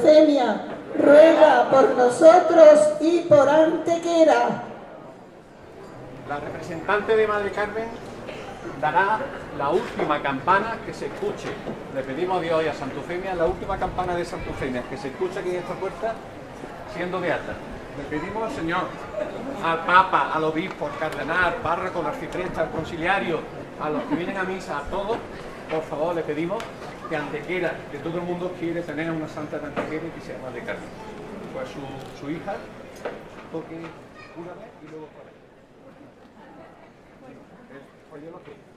Eufemia, ruega por nosotros y por Antequera. La representante de Madre Carmen dará la última campana que se escuche. Le pedimos a Dios y a Santufemia la última campana de Santufemia que se escuche aquí en esta puerta siendo de alta. Le pedimos Señor, al Papa, al Obispo, al Cardenal, al Párroco, al Arcipresta, al Conciliario, a los que vienen a misa, a todos, por favor le pedimos que Antequera, que todo el mundo quiere tener una santa de Antequera que se llama de Carmen. Pues su, su hija toque una y luego por ahí. Oye, lo que...